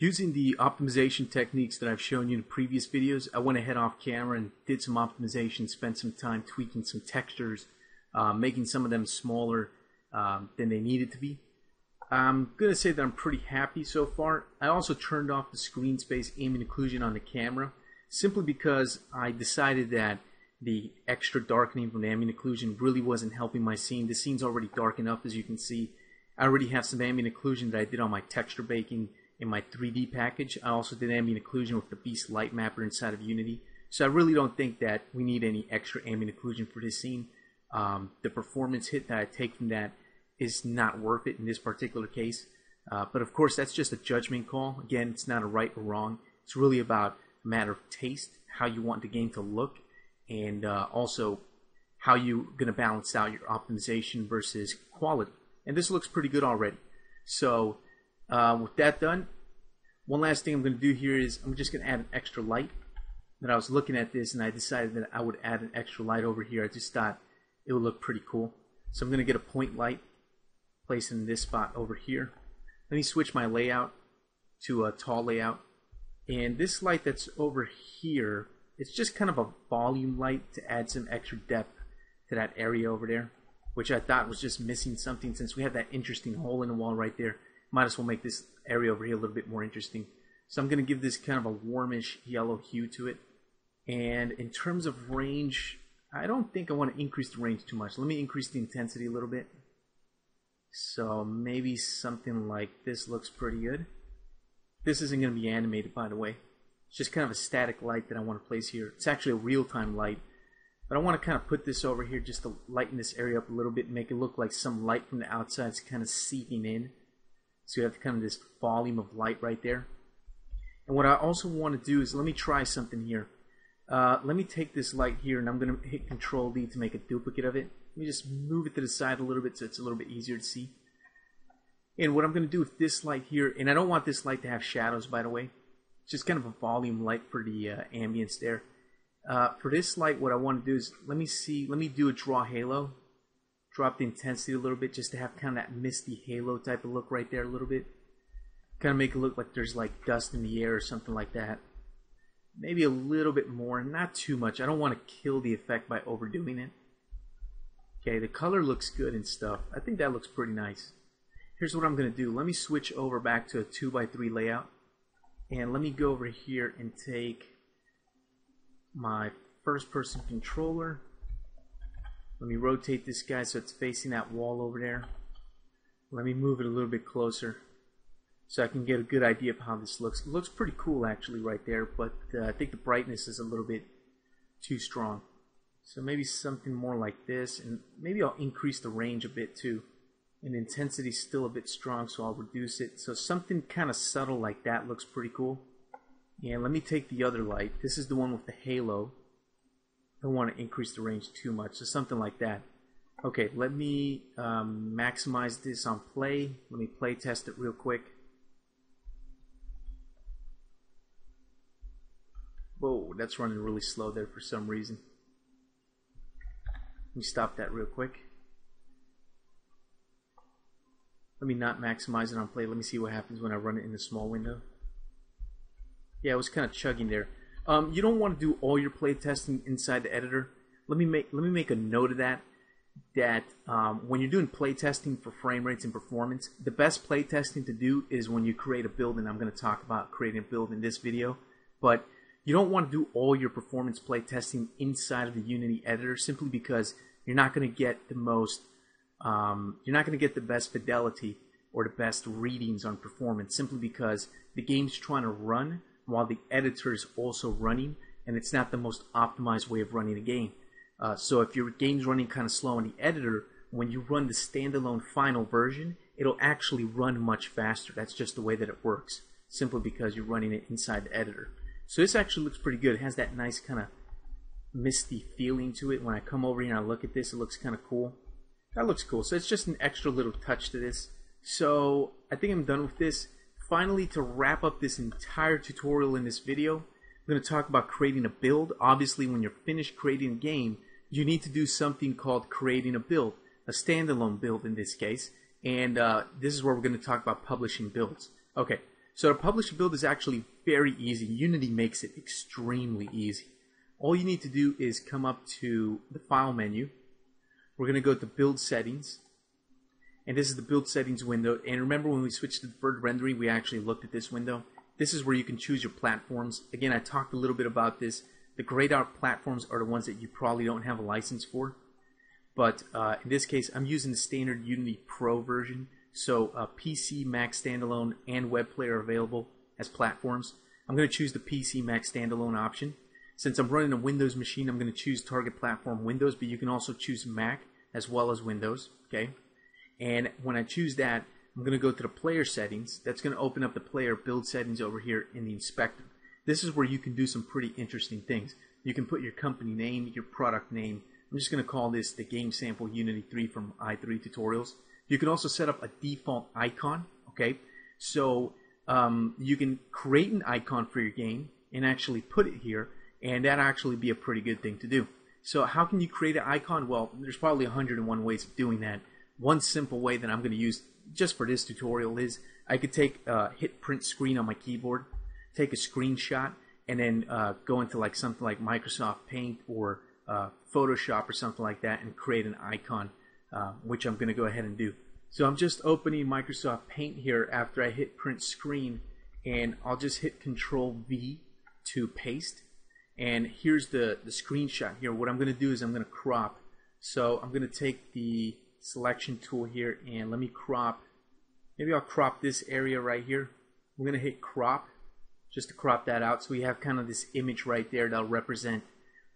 Using the optimization techniques that I've shown you in previous videos, I went ahead off camera and did some optimization, spent some time tweaking some textures, uh, making some of them smaller um, than they needed to be. I'm going to say that I'm pretty happy so far. I also turned off the screen space ambient occlusion on the camera simply because I decided that the extra darkening from the ambient occlusion really wasn't helping my scene. The scene's already dark enough as you can see. I already have some ambient occlusion that I did on my texture baking in my 3D package. I also did ambient occlusion with the Beast Light Mapper inside of Unity. So I really don't think that we need any extra ambient occlusion for this scene. Um, the performance hit that I take from that is not worth it in this particular case. Uh, but of course, that's just a judgment call. Again, it's not a right or wrong. It's really about a matter of taste, how you want the game to look, and uh, also how you're going to balance out your optimization versus quality. And this looks pretty good already. So uh, with that done, one last thing I'm going to do here is I'm just going to add an extra light. That I was looking at this and I decided that I would add an extra light over here. I just thought it would look pretty cool. So I'm going to get a point light, place it in this spot over here. Let me switch my layout to a tall layout. And this light that's over here, it's just kind of a volume light to add some extra depth to that area over there, which I thought was just missing something since we have that interesting hole in the wall right there might as well make this area over here a little bit more interesting. So I'm going to give this kind of a warmish yellow hue to it. And in terms of range, I don't think I want to increase the range too much. Let me increase the intensity a little bit. So maybe something like this looks pretty good. This isn't going to be animated, by the way. It's just kind of a static light that I want to place here. It's actually a real-time light. But I want to kind of put this over here just to lighten this area up a little bit make it look like some light from the outside is kind of seeping in. So you have kind of this volume of light right there. And what I also want to do is let me try something here. Uh, let me take this light here and I'm going to hit Control D to make a duplicate of it. Let me just move it to the side a little bit so it's a little bit easier to see. And what I'm going to do with this light here, and I don't want this light to have shadows by the way, it's just kind of a volume light for the uh, ambience there. Uh, for this light, what I want to do is, let me see, let me do a draw halo drop the intensity a little bit just to have kind of that misty halo type of look right there a little bit. Kind of make it look like there's like dust in the air or something like that. Maybe a little bit more, not too much. I don't want to kill the effect by overdoing it. Okay, the color looks good and stuff. I think that looks pretty nice. Here's what I'm going to do. Let me switch over back to a 2x3 layout. And let me go over here and take my first person controller let me rotate this guy so it's facing that wall over there. Let me move it a little bit closer so I can get a good idea of how this looks. It looks pretty cool actually right there, but uh, I think the brightness is a little bit too strong. So maybe something more like this, and maybe I'll increase the range a bit too. And intensity is still a bit strong, so I'll reduce it. So something kind of subtle like that looks pretty cool. And let me take the other light. This is the one with the halo don't want to increase the range too much, so something like that. Okay, let me um, maximize this on play. Let me play test it real quick. Whoa, that's running really slow there for some reason. Let me stop that real quick. Let me not maximize it on play. Let me see what happens when I run it in the small window. Yeah, it was kind of chugging there. Um, you don't want to do all your play testing inside the editor. Let me make let me make a note of that. That um, when you're doing play testing for frame rates and performance, the best play testing to do is when you create a build, and I'm going to talk about creating a build in this video. But you don't want to do all your performance play testing inside of the Unity editor simply because you're not going to get the most, um, you're not going to get the best fidelity or the best readings on performance simply because the game's trying to run while the editor is also running, and it's not the most optimized way of running a game. Uh, so if your game's running kind of slow in the editor, when you run the standalone final version, it'll actually run much faster. That's just the way that it works, simply because you're running it inside the editor. So this actually looks pretty good. It has that nice kind of misty feeling to it. When I come over here and I look at this, it looks kind of cool. That looks cool. So it's just an extra little touch to this. So I think I'm done with this finally, to wrap up this entire tutorial in this video, I'm going to talk about creating a build. Obviously, when you're finished creating a game, you need to do something called creating a build, a standalone build in this case. And uh, this is where we're going to talk about publishing builds. Okay, So to publish a build is actually very easy. Unity makes it extremely easy. All you need to do is come up to the File menu. We're going to go to Build Settings. And this is the Build Settings window. And remember when we switched to deferred rendering, we actually looked at this window. This is where you can choose your platforms. Again, I talked a little bit about this. The grayed out platforms are the ones that you probably don't have a license for. But uh, in this case, I'm using the standard Unity Pro version. So uh, PC, Mac standalone, and web player are available as platforms. I'm going to choose the PC, Mac standalone option. Since I'm running a Windows machine, I'm going to choose target platform Windows, but you can also choose Mac as well as Windows. Okay. And when I choose that, I'm going to go to the player settings. That's going to open up the player build settings over here in the inspector. This is where you can do some pretty interesting things. You can put your company name, your product name. I'm just going to call this the Game Sample Unity 3 from i3 Tutorials. You can also set up a default icon. Okay, so um, you can create an icon for your game and actually put it here, and that actually be a pretty good thing to do. So how can you create an icon? Well, there's probably 101 ways of doing that. One simple way that I'm going to use just for this tutorial is I could take uh, hit print screen on my keyboard, take a screenshot, and then uh, go into like something like Microsoft Paint or uh, Photoshop or something like that and create an icon, uh, which I'm going to go ahead and do. So I'm just opening Microsoft Paint here after I hit print screen and I'll just hit control V to paste and here's the, the screenshot here. What I'm going to do is I'm going to crop. So I'm going to take the selection tool here and let me crop. Maybe I'll crop this area right here. We're going to hit crop just to crop that out so we have kind of this image right there that'll represent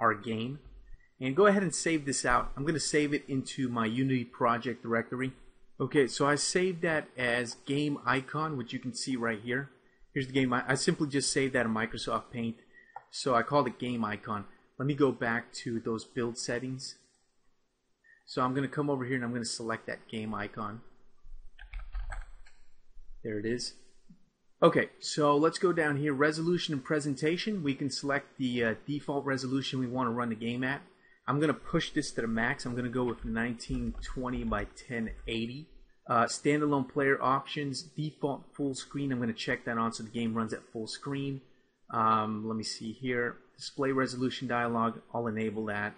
our game. And go ahead and save this out. I'm going to save it into my Unity project directory. Okay, so I saved that as game icon, which you can see right here. Here's the game. I simply just saved that in Microsoft Paint. So I called it game icon. Let me go back to those build settings. So I'm going to come over here and I'm going to select that game icon. There it is. Okay, so let's go down here. Resolution and presentation. We can select the uh, default resolution we want to run the game at. I'm going to push this to the max. I'm going to go with 1920 by 1080. Uh, standalone player options, default full screen. I'm going to check that on so the game runs at full screen. Um, let me see here. Display resolution dialog. I'll enable that.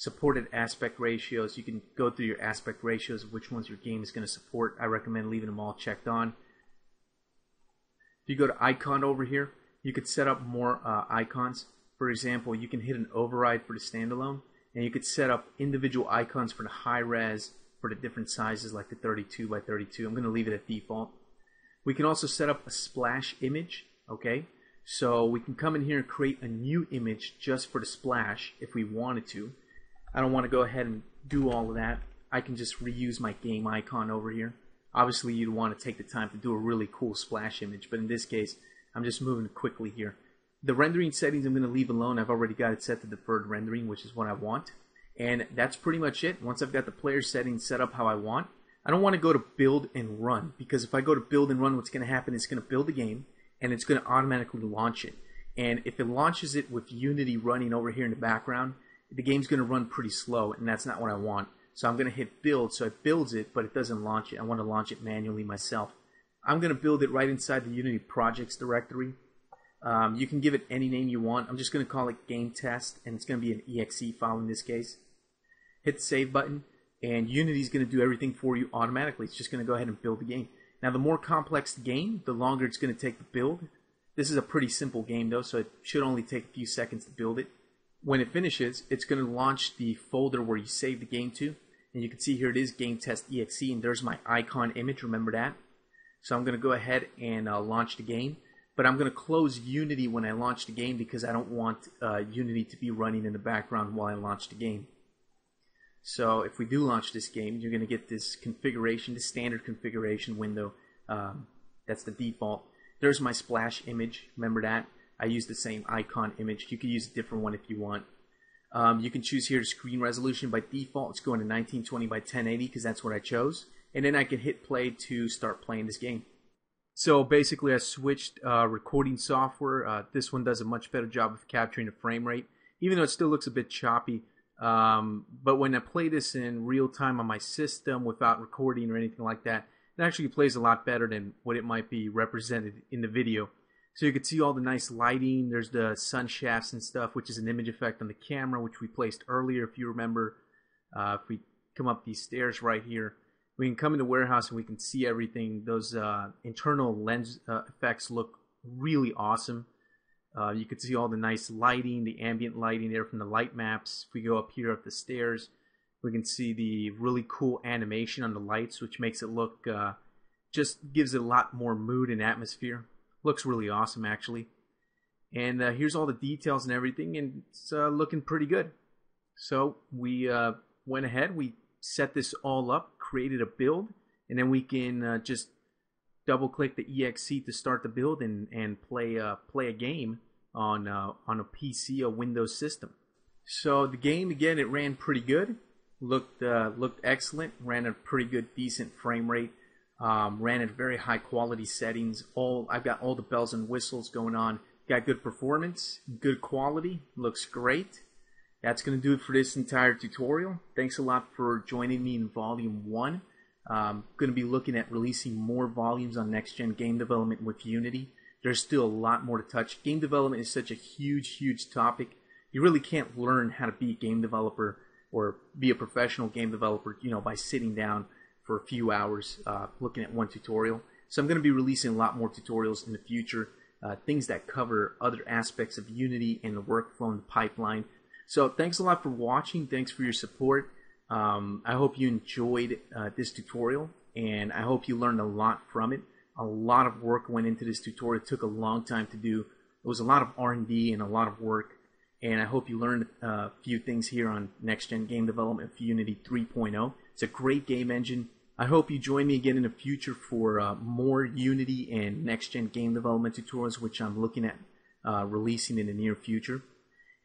Supported aspect ratios. You can go through your aspect ratios of which ones your game is going to support. I recommend leaving them all checked on. If you go to icon over here, you could set up more uh, icons. For example, you can hit an override for the standalone and you could set up individual icons for the high res for the different sizes like the 32 by 32 I'm going to leave it at default we can also set up a splash image okay so we can come in here and create a new image just for the splash if we wanted to I don't want to go ahead and do all of that I can just reuse my game icon over here obviously you'd want to take the time to do a really cool splash image but in this case I'm just moving quickly here the rendering settings I'm going to leave alone. I've already got it set to deferred rendering, which is what I want. And that's pretty much it. Once I've got the player settings set up how I want, I don't want to go to build and run because if I go to build and run, what's going to happen is it's going to build the game and it's going to automatically launch it. And if it launches it with Unity running over here in the background, the game's going to run pretty slow, and that's not what I want. So I'm going to hit build, so it builds it, but it doesn't launch it. I want to launch it manually myself. I'm going to build it right inside the Unity projects directory. Um, you can give it any name you want. I'm just going to call it game test, and it's going to be an exe file in this case. Hit the save button, and Unity is going to do everything for you automatically. It's just going to go ahead and build the game. Now, the more complex the game, the longer it's going to take to build. This is a pretty simple game, though, so it should only take a few seconds to build it. When it finishes, it's going to launch the folder where you save the game to. And you can see here it is game test exe, and there's my icon image. Remember that? So I'm going to go ahead and uh, launch the game but I'm going to close Unity when I launch the game because I don't want uh, Unity to be running in the background while I launch the game. So if we do launch this game, you're going to get this configuration, the standard configuration window. Um, that's the default. There's my splash image. Remember that? I use the same icon image. You can use a different one if you want. Um, you can choose here screen resolution. By default, it's going to 1920 by 1080 because that's what I chose. And then I can hit play to start playing this game. So basically, I switched uh, recording software. Uh, this one does a much better job of capturing the frame rate, even though it still looks a bit choppy. Um, but when I play this in real time on my system without recording or anything like that, it actually plays a lot better than what it might be represented in the video. So you can see all the nice lighting. There's the sun shafts and stuff, which is an image effect on the camera, which we placed earlier, if you remember. Uh, if we come up these stairs right here, we can come in the warehouse and we can see everything. Those uh, internal lens uh, effects look really awesome. Uh, you can see all the nice lighting, the ambient lighting there from the light maps. If we go up here up the stairs, we can see the really cool animation on the lights, which makes it look, uh, just gives it a lot more mood and atmosphere. Looks really awesome, actually. And uh, here's all the details and everything, and it's uh, looking pretty good. So we uh, went ahead, we set this all up, created a build, and then we can uh, just double click the exe to start the build and, and play uh, play a game on uh, on a PC or Windows system. So the game again it ran pretty good, looked looked excellent, ran a pretty good decent frame rate, um, ran at very high quality settings. All I've got all the bells and whistles going on. Got good performance, good quality, looks great. That's going to do it for this entire tutorial. Thanks a lot for joining me in volume 1. Um, going to be looking at releasing more volumes on next-gen game development with Unity. There's still a lot more to touch. Game development is such a huge, huge topic. You really can't learn how to be a game developer or be a professional game developer, you know, by sitting down for a few hours uh, looking at one tutorial. So I'm going to be releasing a lot more tutorials in the future, uh, things that cover other aspects of Unity and the workflow and the pipeline. So thanks a lot for watching. Thanks for your support. Um, I hope you enjoyed uh, this tutorial and I hope you learned a lot from it. A lot of work went into this tutorial. It took a long time to do. It was a lot of R&D and a lot of work. And I hope you learned a few things here on Next Gen Game Development for Unity 3.0. It's a great game engine. I hope you join me again in the future for uh, more Unity and Next Gen Game Development tutorials, which I'm looking at uh, releasing in the near future.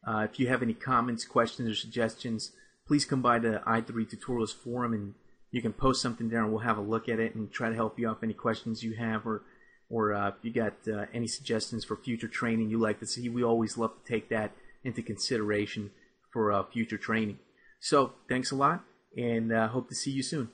Uh, if you have any comments, questions, or suggestions, please come by the i3 Tutorials forum and you can post something there and we'll have a look at it and try to help you out if any questions you have or or uh, if you got uh, any suggestions for future training you like to see. We always love to take that into consideration for uh, future training. So thanks a lot and hope to see you soon.